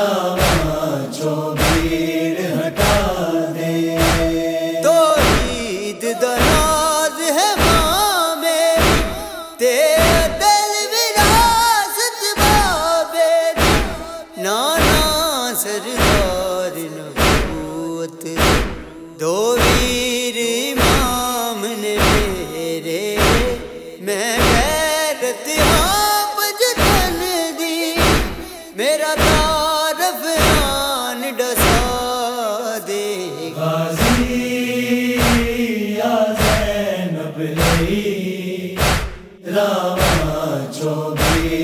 रावा चौबीर हटा दे तो ईद दा नाज है माँ मेरी दिल विरासत बाबे नाना सरदार नबूवत दो वीर इमाम ने मेरे, मैं गैरत हाँ।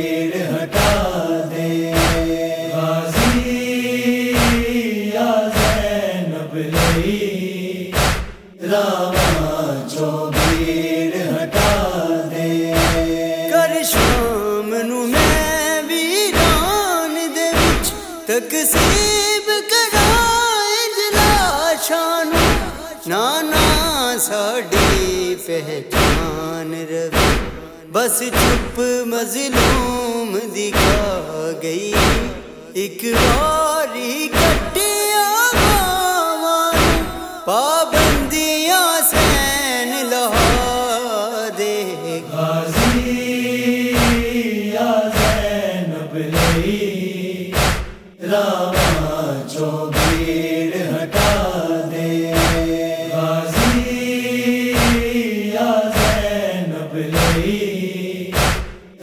पेड़ हटा दे। रामा जो हटा दे। कर शाम नु मैं वीरान दे विच, तकसीब कराए जला नाना साड़ी पहचान। बस चुप मजलूम दिखा गई। एक बारी कटिया पाबंदियाँ सैन लहा दे रामा चौबीर हटा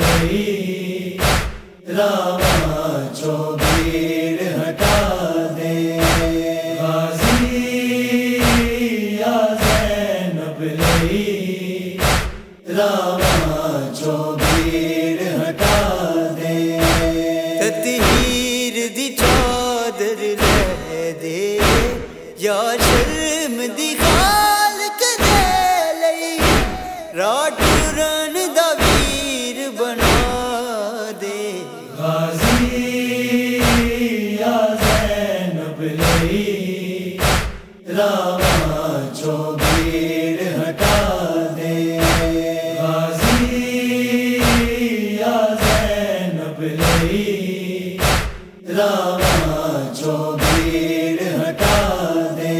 लई रावा चौबीर हटा दे। गाजी या जैनब लई रावा चौबीर हटा दे। तदहीर दी चादर ले दे चौबीर हटा दे। रामा चौबीर हटा दे।